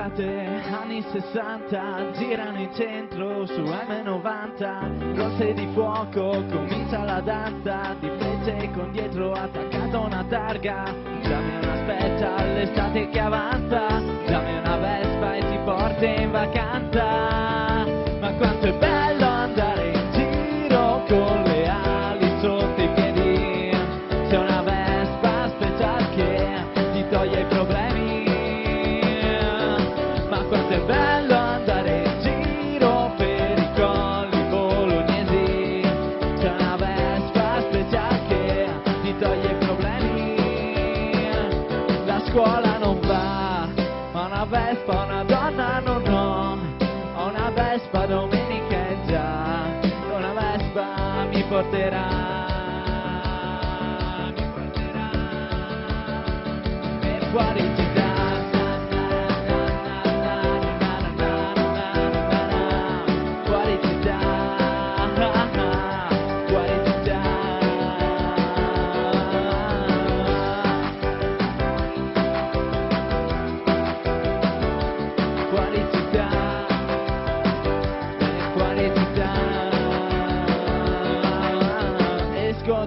Giocate anni 60, girano in centro su M90, rosse di fuoco, comincia la danza, di frecce con dietro attaccata una targa, dammi una special, l'estate che avanza, dammi una Vespa e ti porta in vacanza, scuola non va, ma una Vespa una donna non ho. Ho una Vespa domenica già Una Vespa mi porterà Mi porterà. Per Fuori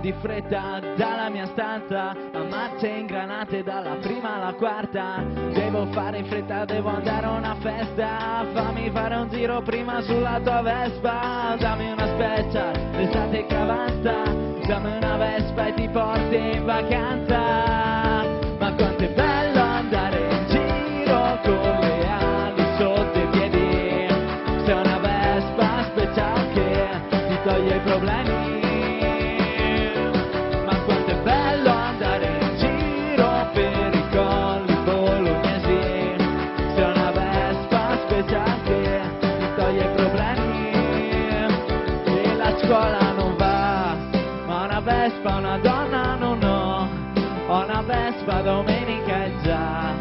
di fretta dalla mia stanza A marce ingranate dalla prima alla quarta. Devo fare in fretta, devo andare a una festa. Fammi fare un giro prima sulla tua Vespa. Dammi una special, l'estate che avanza. Dammi una Vespa e ti porti in vacanza. Ma quanto è bello andare in giro con le ali sotto i piedi. Sei una Vespa speciale che ti toglie i problemi Vespa, una donna non ho, ho una Vespa domenica già.